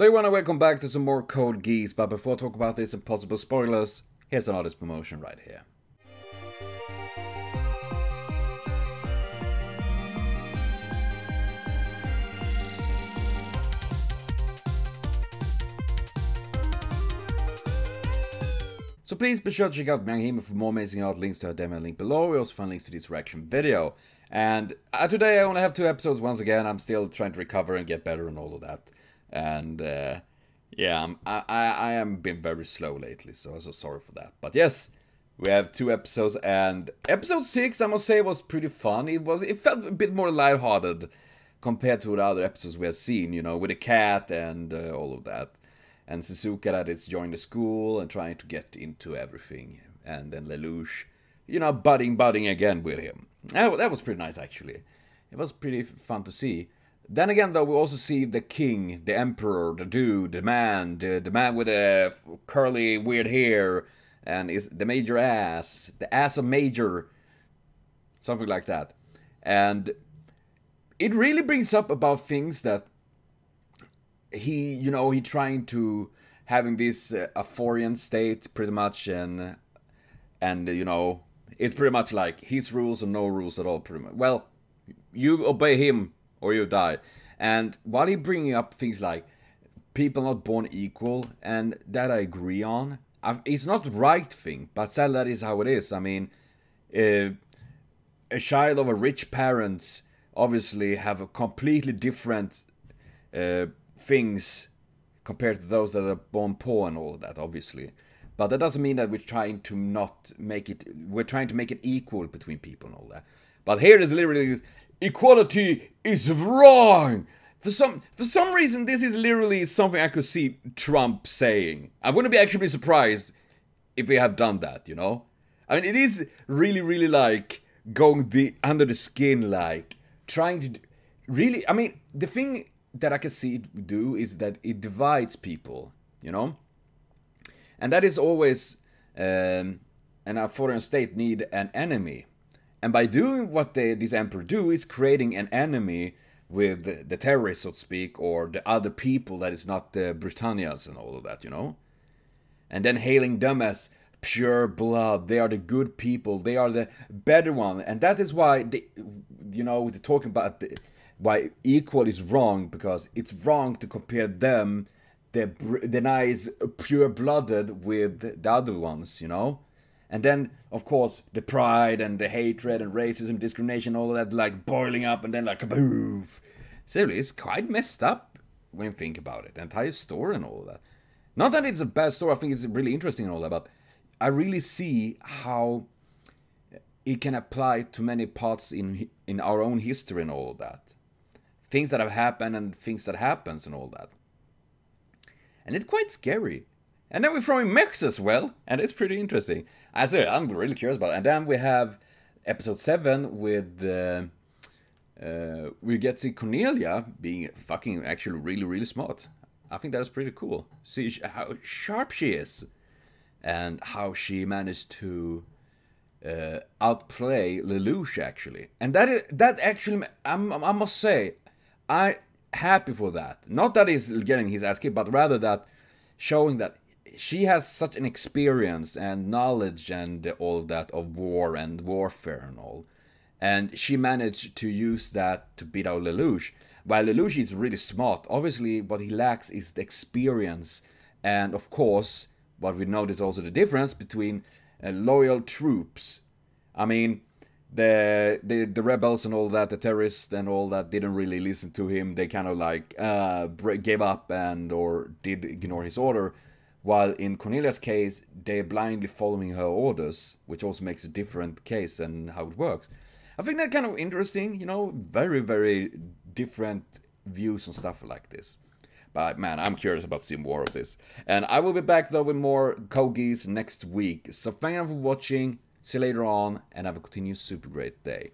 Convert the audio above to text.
So you wanna welcome back to some more Code Geass, but before I talk about this and possible spoilers, here's an artist promotion right here. So please be sure to check out MyangHime for more amazing art, links to her demo link below, we also find links to this reaction video. And uh, today I only have two episodes once again, I'm still trying to recover and get better and all of that. And uh, yeah, I'm, I, I, am been very slow lately, so I'm so sorry for that. But yes, we have two episodes and episode 6 I must say was pretty fun. It was it felt a bit more lighthearted compared to the other episodes we have seen, you know, with the cat and uh, all of that and Suzaku that is joining the school and trying to get into everything. And then Lelouch, you know, budding, budding again with him. That, that was pretty nice, actually. It was pretty fun to see. Then again, though, we also see the king, the emperor, the dude, the man, the, the man with the curly, weird hair, and is the major ass, the ass of major, something like that. And it really brings up about things that he you know he trying to having this uh, euphorian state pretty much and and you know it's pretty much like his rules and no rules at all pretty much well you obey him or you die and while he bringing up things like people not born equal and that i agree on I've, it's not right thing but sadly that is how it is i mean uh, a child of a rich parents obviously have a completely different uh, things compared to those that are born poor and all that, obviously. But that doesn't mean that we're trying to not make it. We're trying to make it equal between people and all that. But here is literally equality is wrong. For some for some reason, this is literally something I could see Trump saying. I wouldn't be actually surprised if we have done that. You know, I mean, it is really really like going the under the skin, like trying to really. I mean, the thing that I can see it do is that it divides people, you know? And that is always um, an a foreign state need an enemy. And by doing what they, this emperor do is creating an enemy with the terrorists, so to speak, or the other people that is not the Britannias and all of that, you know? And then hailing them as pure blood. They are the good people. They are the better one. And that is why, they, you know, they're talking about the, why equal is wrong because it's wrong to compare them the the nice pure-blooded with the other ones you know and then of course the pride and the hatred and racism discrimination all of that like boiling up and then like kaboof seriously it's quite messed up when you think about it the entire story and all that not that it's a bad story i think it's really interesting and all that but i really see how it can apply to many parts in in our own history and all that things that have happened and things that happens and all that. And it's quite scary. And then we're throwing mechs as well, and it's pretty interesting. I say I'm really curious about it. And then we have episode seven with uh, uh, we get to see Cornelia being fucking actually really really smart. I think that is pretty cool. See how sharp she is, and how she managed to uh, outplay Lelouch actually. And that is that actually I'm, I must say I happy for that. Not that he's getting his ass kicked, but rather that showing that she has such an experience and knowledge and all that of war and warfare and all. And she managed to use that to beat out Lelouch. While Lelouch is really smart, obviously what he lacks is the experience. And of course, what we notice also the difference between uh, loyal troops. I mean, the, the the rebels and all that, the terrorists and all that didn't really listen to him. They kind of like uh, gave up and or did ignore his order. While in Cornelia's case, they're blindly following her orders, which also makes a different case and how it works. I think that kind of interesting, you know, very very different views on stuff like this. But man, I'm curious about seeing more of this. And I will be back though with more Code Geass next week. So thank you for watching. See you later on and have a continued super great day.